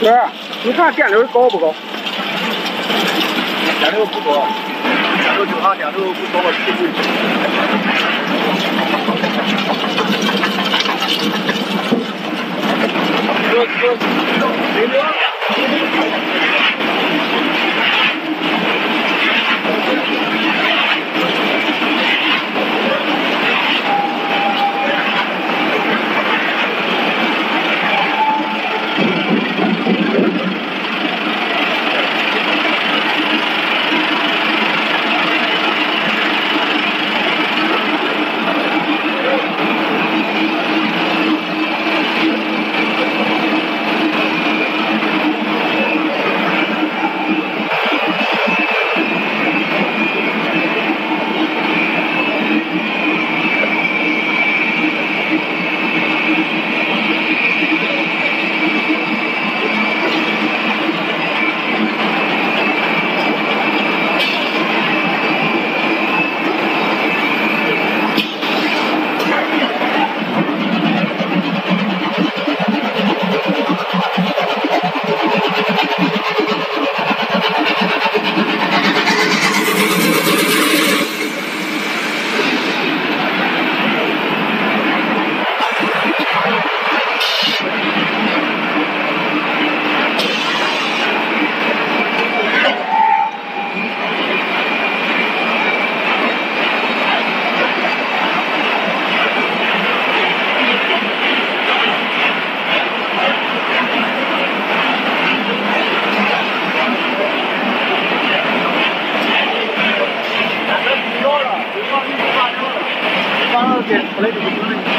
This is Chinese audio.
对啊，你看电流高不高？电流不高，电流正常，电流不高，提不完了，这出 que